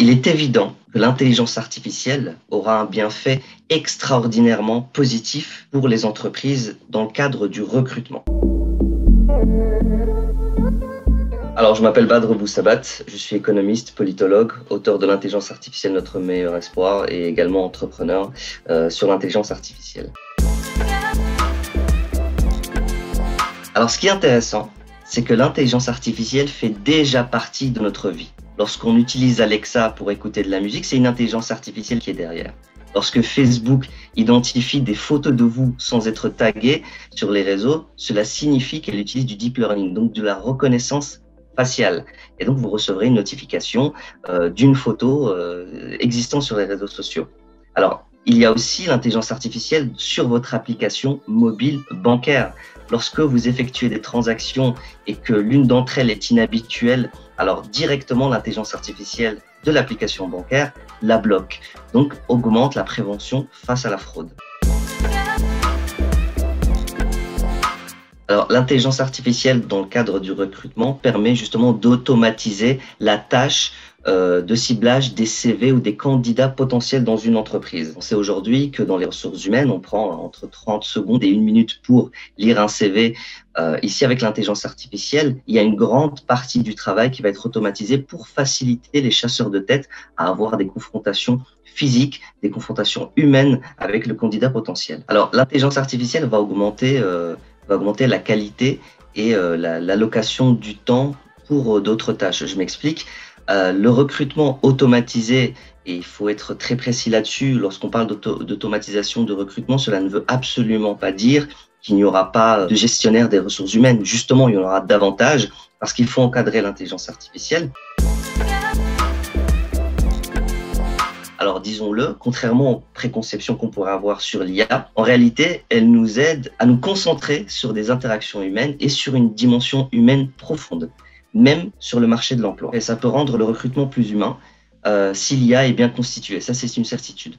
Il est évident que l'intelligence artificielle aura un bienfait extraordinairement positif pour les entreprises dans le cadre du recrutement. Alors, je m'appelle Badre Boussabat, je suis économiste, politologue, auteur de l'intelligence artificielle Notre meilleur espoir et également entrepreneur euh, sur l'intelligence artificielle. Alors, ce qui est intéressant, c'est que l'intelligence artificielle fait déjà partie de notre vie. Lorsqu'on utilise Alexa pour écouter de la musique, c'est une intelligence artificielle qui est derrière. Lorsque Facebook identifie des photos de vous sans être tagué sur les réseaux, cela signifie qu'elle utilise du deep learning, donc de la reconnaissance faciale. Et donc, vous recevrez une notification euh, d'une photo euh, existant sur les réseaux sociaux. Alors, il y a aussi l'intelligence artificielle sur votre application mobile bancaire. Lorsque vous effectuez des transactions et que l'une d'entre elles est inhabituelle, alors directement l'intelligence artificielle de l'application bancaire la bloque. Donc augmente la prévention face à la fraude. Alors, l'intelligence artificielle dans le cadre du recrutement permet justement d'automatiser la tâche euh, de ciblage des CV ou des candidats potentiels dans une entreprise. On sait aujourd'hui que dans les ressources humaines, on prend entre 30 secondes et une minute pour lire un CV. Euh, ici, avec l'intelligence artificielle, il y a une grande partie du travail qui va être automatisée pour faciliter les chasseurs de tête à avoir des confrontations physiques, des confrontations humaines avec le candidat potentiel. Alors, l'intelligence artificielle va augmenter, euh, va augmenter la qualité et l'allocation du temps pour d'autres tâches. Je m'explique. Euh, le recrutement automatisé, et il faut être très précis là-dessus, lorsqu'on parle d'automatisation de recrutement, cela ne veut absolument pas dire qu'il n'y aura pas de gestionnaire des ressources humaines. Justement, il y en aura davantage parce qu'il faut encadrer l'intelligence artificielle. Alors disons-le, contrairement aux préconceptions qu'on pourrait avoir sur l'IA, en réalité, elle nous aide à nous concentrer sur des interactions humaines et sur une dimension humaine profonde même sur le marché de l'emploi. Et ça peut rendre le recrutement plus humain euh, si l'IA est bien constituée. Ça, c'est une certitude.